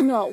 No.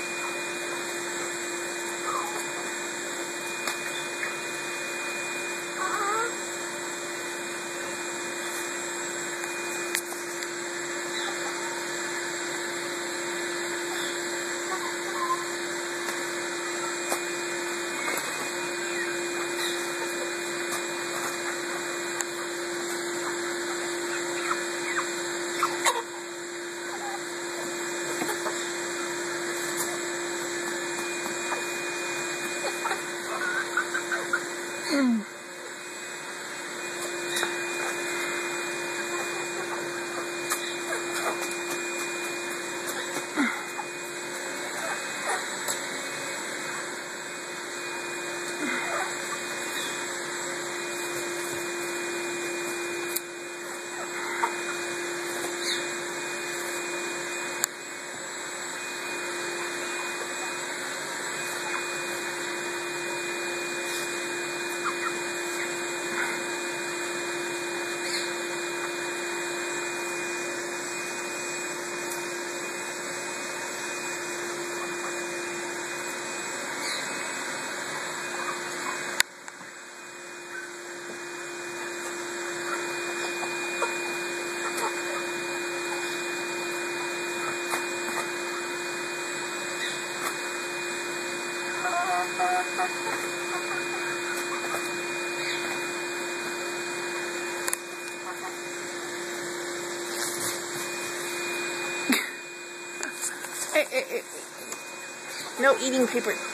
Eh, eh, eh, no eating paper.